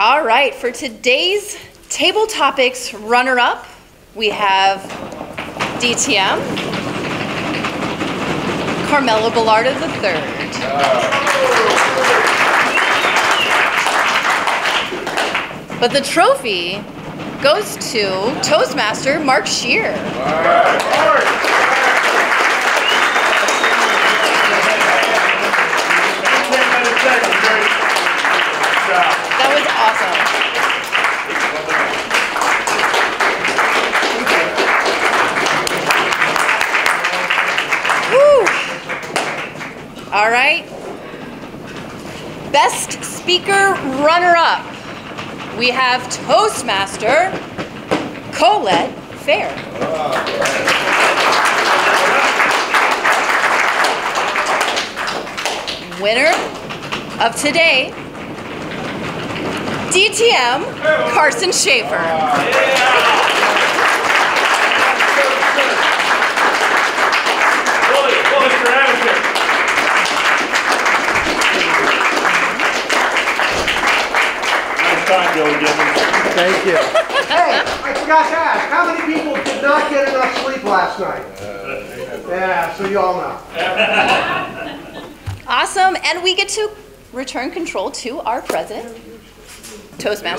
All right, for today's table topics runner-up, we have DTM, Carmela Bellardo III. But the trophy goes to Toastmaster Mark Shear. All right. Best speaker runner-up. We have Toastmaster Colette Fair. Winner of today, DTM Carson Shaffer. Time, Billy Gibbons. Thank you. Hey, I forgot to ask, how many people did not get enough sleep last night? Yeah, so you all know. Awesome, and we get to return control to our president, Toastmaster.